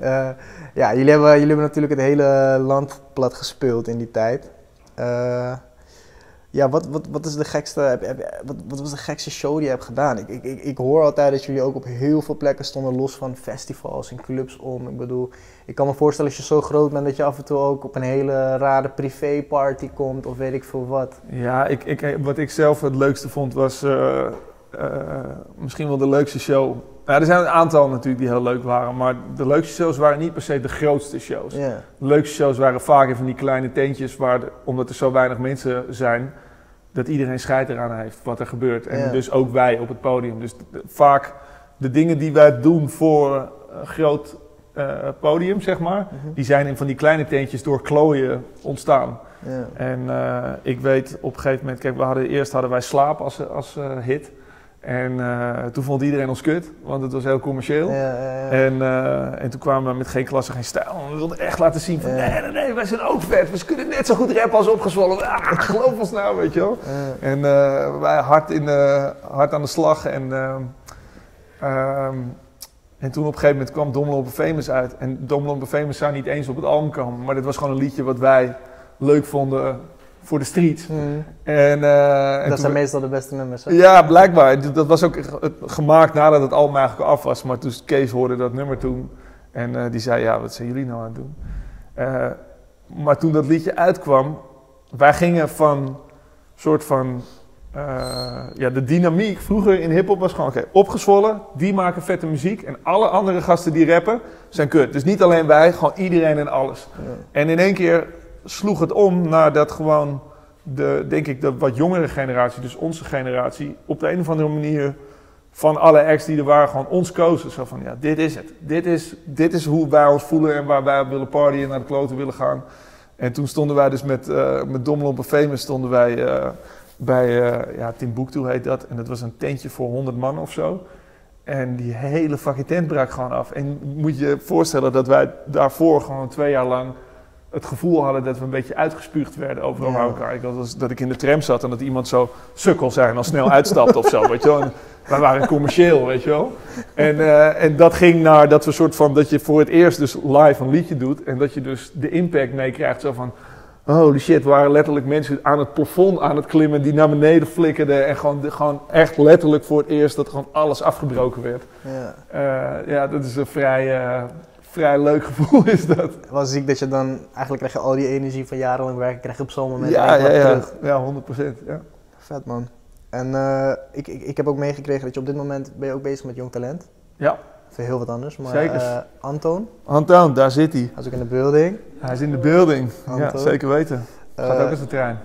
Eh, ja, jullie hebben, jullie hebben natuurlijk het hele land plat gespeeld in die tijd. Eh, ja, wat, wat, wat, is de gekste, heb- wat, wat was de gekste show die je hebt gedaan? Ik, ik, ik, hoor altijd dat jullie ook op heel veel plekken stonden, los van festivals en clubs om. Ik bedoel, ik kan me voorstellen als je zo groot bent dat je af en toe ook op een hele rare privéparty komt of weet ik veel wat. Ja, ik, ik, wat ik zelf het leukste vond was eh, misschien wel de leukste show. Nou, er zijn een aantal natuurlijk die heel leuk waren, maar de leukste shows waren niet per se de grootste shows. De leukste shows waren vaak in van die kleine tentjes waar, de- omdat er zo weinig mensen zijn, dat iedereen scheid eraan heeft wat er gebeurt. En dus ook wij op het podium. Dus de- vaak de dingen die wij doen voor een groot eh, podium, zeg maar, Mhm. die zijn in van die kleine tentjes door klooien ontstaan. En eh, ik weet op een gegeven moment, kijk, we hadden, eerst hadden wij Slaap als, als eh, hit. En eh, toen vond iedereen ons kut, want het was heel commercieel. Ja, ja, ja. En, eh, en toen kwamen we met geen klasse, geen stijl. We wilden echt laten zien van, nee, nee, nee, wij zijn ook vet. We kunnen net zo goed rappen als opgezwollen. Ah, geloof ons nou, weet je wel. En eh, wij hard, in, de- hard aan de slag. En, ehm, en toen op een gegeven moment kwam op Famous uit. En op Famous zou niet eens op het album komen. Maar dit was gewoon een liedje wat wij leuk vonden voor de streets. Mhm. En, eh, en Dat zijn meestal de beste nummers. hè? ja, blijkbaar. Dat was ook ge- gemaakt nadat het album eigenlijk af was. Maar toen Kees hoorde dat nummer toen. En eh, die zei, ja, wat zijn jullie nou aan het doen? Eh, maar toen dat liedje uitkwam, wij gingen van soort van... ja, de dynamiek vroeger in hiphop was gewoon, oké, opgezwollen, die maken vette muziek. En alle andere gasten die rappen, zijn kut. Dus niet alleen wij, gewoon iedereen en alles. En in één keer sloeg het om naar dat gewoon de, denk ik, de wat jongere generatie, dus onze generatie, op de een of andere manier van alle acts die er waren, gewoon ons kozen. Zo van, ja, dit is het. Dit is, dit is hoe wij ons voelen en waar wij willen partyen en naar de kloten willen gaan. En toen stonden wij dus met, eh met Dommelomp en Famous stonden wij eh, bij, eh ja, Timbuktu heet dat. En dat was een tentje voor 100 man of zo. En die hele fucking tent brak gewoon af. En moet je je voorstellen dat wij daarvoor gewoon twee jaar lang het gevoel hadden dat we een beetje uitgespuugd werden overal Ja. elkaar. Ik was, dat ik in de tram zat en dat iemand zo sukkel zijn al snel uitstapt of zo, weet je wel. En wij waren commercieel, weet je wel. En, eh, en dat ging naar dat we soort van, dat je voor het eerst dus live een liedje doet en dat je dus de impact meekrijgt zo van... Holy shit, waren letterlijk mensen aan het plafond aan het klimmen die naar beneden flikkerden. En gewoon, gewoon echt letterlijk voor het eerst dat gewoon alles afgebroken werd. Ja. Eh, ja, dat is een vrij, eh, vrij leuk gevoel is dat. Het was ziek dat je dan, eigenlijk krijg je al die energie van jarenlang werken, krijg je op zo'n moment Ja, ja, ja. terug. ja, 100 procent. Ja. Vet man. En eh, ik, ik, ik heb ook meegekregen dat je op dit moment ben je ook bezig met jong talent. ja, Voor heel wat anders. Maar Zeker. eh, Anton, Antoon, daar zit hij. hij is ook in de building. Hij is in de building. Ja, Anton. zeker weten. Gaat Eh, ook als een trein.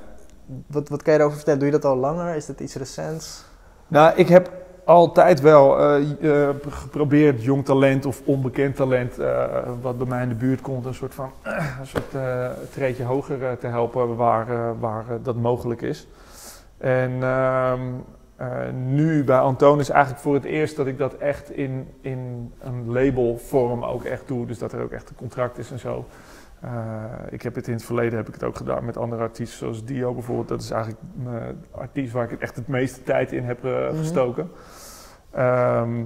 wat, wat kan je erover vertellen? Doe je dat al langer? Is dit iets recents? Nou, ik heb altijd wel eh, eh, geprobeerd jong talent of onbekend talent, eh, wat bij mij in de buurt komt, een soort van een soort, treedje hoger te helpen waar, waar dat mogelijk is. En eh, nu bij Antoon is eigenlijk voor het eerst dat ik dat echt in, in een labelvorm ook echt doe. Dus dat er ook echt een contract is en zo. Eh, ik heb het in het verleden heb ik het ook gedaan met andere artiesten, zoals Dio bijvoorbeeld. Dat is eigenlijk mijn artiest waar ik echt het meeste tijd in heb eh, Mhm. gestoken. Ehm,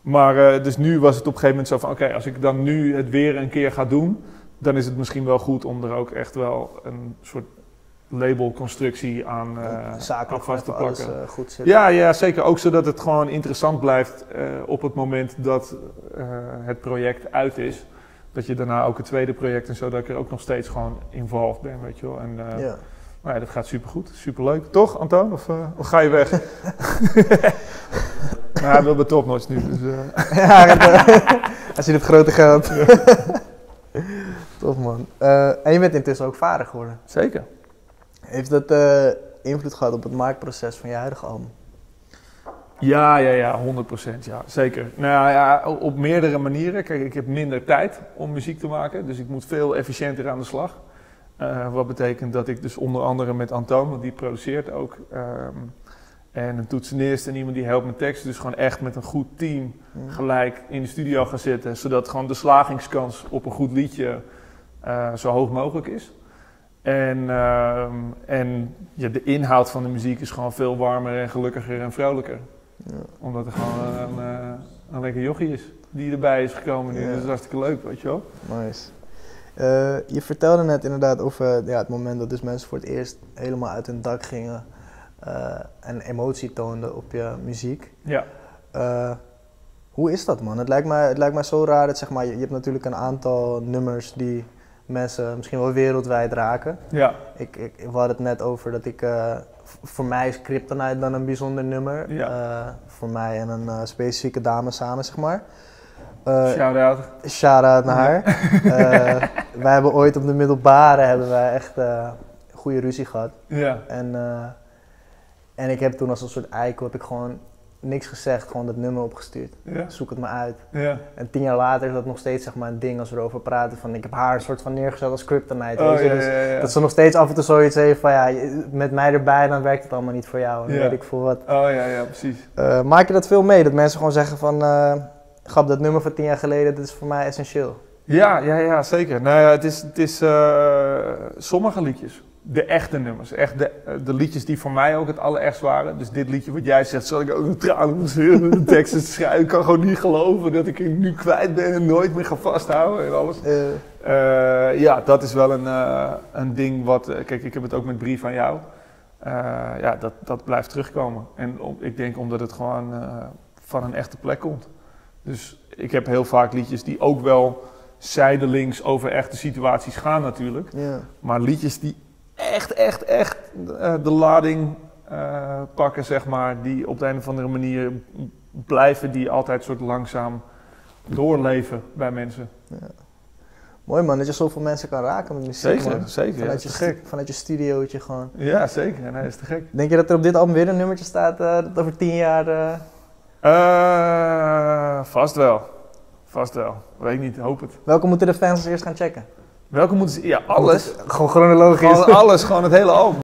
maar dus nu was het op een gegeven moment zo van: oké, als ik dan nu het weer een keer ga doen, dan is het misschien wel goed om er ook echt wel een soort labelconstructie aan, eh, aan vast te alles plakken. eh, goed zit. Ja, ja, zeker. Ook zodat het gewoon interessant blijft eh, op het moment dat het project uit is. Dat je daarna ook het tweede project en zo, dat ik er ook nog steeds gewoon involved ben, weet je wel. En Ja. nou ja, dat gaat supergoed, superleuk. Toch, Antoon? Of, of ga je weg? nou, hij wil bij Topnotch nu, dus... eh, ja, hij ziet het grote geld. Tof man. En je bent intussen ook vader geworden. zeker. Heeft dat eh, invloed gehad op het maakproces van je huidige album? Ja, ja, ja, 100%. Ja, zeker. Nou ja, op meerdere manieren. Kijk, ik heb minder tijd om muziek te maken, dus ik moet veel efficiënter aan de slag. Eh, wat betekent dat ik dus onder andere met Antoon, want die produceert ook, ehm, en een toetsenist en iemand die helpt met teksten, dus gewoon echt met een goed team Hm. gelijk in de studio gaan zitten, zodat gewoon de slagingskans op een goed liedje eh, zo hoog mogelijk is. En, ehm, en ja, de inhoud van de muziek is gewoon veel warmer en gelukkiger en vrolijker Ja. omdat er gewoon een, eh, een lekker jochie is. Die erbij is gekomen nu. Ja. Dat is hartstikke leuk, weet je wel. Nice. Eh, je vertelde net inderdaad over ja, het moment dat dus mensen voor het eerst helemaal uit hun dak gingen eh, en emotie toonden op je muziek. Ja. Eh, hoe is dat man? Het lijkt mij, het lijkt mij zo raar dat zeg maar, je, je hebt natuurlijk een aantal nummers die mensen misschien wel wereldwijd raken. Ja. Ik, ik, we hadden het net over dat ik, eh, voor mij is Kryptonite dan een bijzonder nummer. Ja. Eh, voor mij en een eh, specifieke dame samen zeg maar. Shout-out. Shout-out naar haar. Wij hebben ooit op de middelbare hebben wij echt goede ruzie gehad. Ja. En, en ik heb toen als een soort eikel heb ik gewoon niks gezegd, gewoon dat nummer opgestuurd. Ja. Zoek het maar uit. Ja. En tien jaar later is dat nog steeds zeg maar, een ding als we erover praten. Van, ik heb haar een soort van neergezet als Kryptonite. Oh, weet je? ja, Dus. Dat ze nog steeds af en toe zoiets heeft van ja, met mij erbij dan werkt het allemaal niet voor jou. En weet ik veel wat. Oh ja, ja, precies. Eh, maak je dat veel mee? Dat mensen gewoon zeggen van, eh grap dat nummer van tien jaar geleden, dat is voor mij essentieel. Ja, ja, ja, zeker. Nou ja, het is, het is eh, sommige liedjes, de echte nummers, echt de, eh, de liedjes die voor mij ook het allerergst waren. Dus dit liedje wat jij zegt, zal ik ook een tranen moeten de teksten te schrijven. Ik kan gewoon niet geloven dat ik het nu kwijt ben en nooit meer ga vasthouden en alles. Eh, Eh, ja, dat is wel een, eh, een ding wat. kijk, ik heb het ook met brief aan jou. Ja, dat, dat blijft terugkomen. En om, ik denk omdat het gewoon van een echte plek komt. Dus ik heb heel vaak liedjes die ook wel zijdelings over echte situaties gaan, natuurlijk. ja. Maar liedjes die echt, echt, echt eh, de lading eh, pakken, zeg maar. Die op de een of andere manier blijven, die altijd soort langzaam doorleven bij mensen. Mooi man, dat je zoveel mensen kan raken met muziek. Zeker, man. zeker. Ja, Vanuit, je gek. stu- vanuit je studiootje gewoon. Ja, zeker. Nee, dat is te gek. Denk je dat er op dit album weer een nummertje staat eh, dat over tien jaar... vast wel. Vast wel. Weet ik niet, hoop het. welke moeten de fans als eerst gaan checken? Welke moeten ze... Ja, alles. Gewoon chronologisch. Gewoon alles, gewoon het hele album.